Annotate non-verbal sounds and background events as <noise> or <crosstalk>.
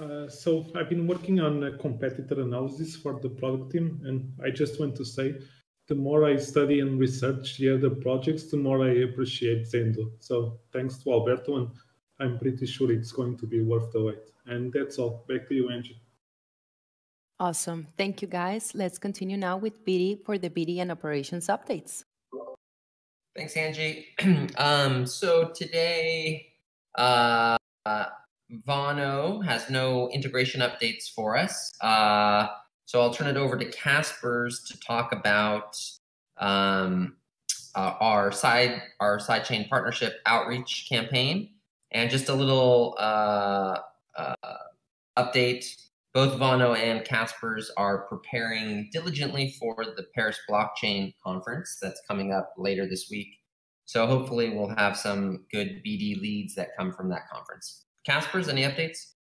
Uh, so I've been working on a competitor analysis for the product team, and I just want to say, the more I study and research the other projects, the more I appreciate Zendoo. So thanks to Alberto, and I'm pretty sure it's going to be worth the wait. And that's all. Back to you, Angie. Awesome. Thank you, guys. Let's continue now with BD for the BD and operations updates. Thanks, Angie. <clears throat> um, so today, uh, uh, Vano has no integration updates for us. Uh, so I'll turn it over to Caspers to talk about um, uh, our side our sidechain partnership outreach campaign and just a little uh, uh, update. Both Vano and Caspers are preparing diligently for the Paris Blockchain Conference that's coming up later this week. So hopefully we'll have some good BD leads that come from that conference. Caspers, any updates?